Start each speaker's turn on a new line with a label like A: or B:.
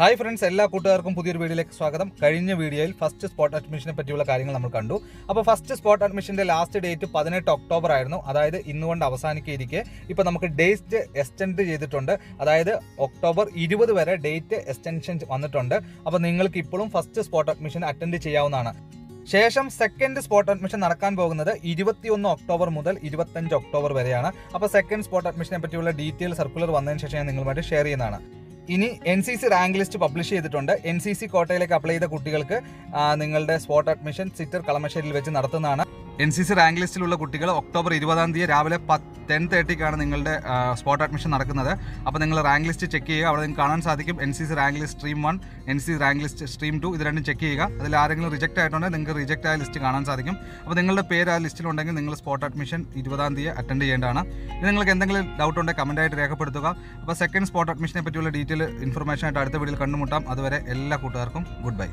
A: Hi friends എല്ലാ കൂട്ടുകാർക്കും പുതിയൊരു വീഡിയോയിലേക്ക് സ്വാഗതം. കഴിഞ്ഞ വീഡിയോയിൽ ഫസ്റ്റ് സ്പോട്ട് അഡ്മിഷനെ പറ്റിയുള്ള കാര്യങ്ങൾ നമ്മൾ കണ്ടു. അപ്പോൾ ഫസ്റ്റ് സ്പോട്ട് അഡ്മിഷന്റെ ലാസ്റ്റ് ഡേറ്റ് പതിനെട്ട് ഒക്ടോബർ ആയിരുന്നു. അതായത് ഇന്നുകൊണ്ട് അവസാനിക്കുകയിരിക്കെ ഇപ്പോൾ നമുക്ക് ഡേറ്റ് എക്സ്റ്റെൻഡ് ചെയ്തിട്ടുണ്ട്. അതായത് ഒക്ടോബർ ഇരുപത് വരെ ഡേറ്റ് എക്സ്റ്റൻഷൻ വന്നിട്ടുണ്ട്. അപ്പോൾ നിങ്ങൾക്ക് ഇപ്പോഴും ഫസ്റ്റ് സ്പോട്ട് അഡ്മിഷൻ അറ്റൻഡ് ചെയ്യാവുന്നതാണ്. ശേഷം സെക്കൻഡ് സ്പോട്ട് അഡ്മിഷൻ നടക്കാൻ പോകുന്നത് ഇരുപത്തിയൊന്ന് ഒക്ടോബർ മുതൽ ഇരുപത്തഞ്ച് ഒക്ടോബർ വരെയാണ്. അപ്പോൾ സെക്കൻഡ് സ്പോട്ട് അഡ്മിഷനെ പറ്റിയുള്ള ഡീറ്റെയിൽ സർക്കുലർ വന്നതിന് ശേഷം ഞാൻ നിങ്ങളുമായിട്ട് ഷെയർ ചെയ്യുന്നതാണ്. ഇനി N C C rank list publish ചെയ്തിട്ടുണ്ട്. എൻ സി സി കോട്ടയിലേക്ക് അപ്ലൈ ചെയ്ത കുട്ടികൾക്ക് നിങ്ങളുടെ സ്പോട്ട് അഡ്മിഷൻ സിറ്റർ കളമശ്ശേരിയിൽ വെച്ച് നടത്തുന്നതാണ്. എൻ സി സി റാങ്ക് ലിസ്റ്റിലുള്ള കുട്ടികൾ ഒക്ടോബർ ഇരുപതാം തീയതി രാവിലെ ടെൻ തേർട്ടിക്കാണ് നിങ്ങളുടെ സ്പോട്ട് അഡ്മിഷൻ നടക്കുന്നത്. അപ്പോൾ നിങ്ങൾ റാങ്ക് ലിസ്റ്റ് ചെക്ക് ചെയ്യുക. അവിടെ നിങ്ങൾക്ക് കാണാൻ സാധിക്കും N C C rank list stream one N C C rank list stream two ഇത് രണ്ടും ചെക്ക് ചെയ്യുക. അതിൽ ആരെങ്കിലും റിജക്റ്റ് ആയിട്ടുണ്ടെങ്കിൽ നിങ്ങൾക്ക് റിജക്റ്റ് ആയ ലിസ്റ്റ് കാണാൻ സാധിക്കും. അപ്പോൾ നിങ്ങളുടെ പേര് ആ ലിസ്റ്റിലുണ്ടെങ്കിൽ നിങ്ങൾ സ്പോട്ട് അഡ്മിഷൻ ഇരുപതാം തീയതി അറ്റൻഡ് ചെയ്യേണ്ടതാണ്. ഇനി നിങ്ങൾക്ക് എന്തെങ്കിലും ഡൗട്ട് ഉണ്ടെങ്കിൽ കമന്റായിട്ട് രേഖപ്പെടുത്തുക. അപ്പോൾ സെക്കൻഡ് സ്പോട്ട് അഡ്മിഷനെ പറ്റിയുള്ള ഡീറ്റെയിൽ ഇൻഫർമേഷൻ ആയിട്ട് അടുത്ത വീഡിയോയിൽ കണ്ടുമുട്ടാം. അതുവരെ എല്ലാ കൂട്ടുകാർക്കും ഗുഡ് ബൈ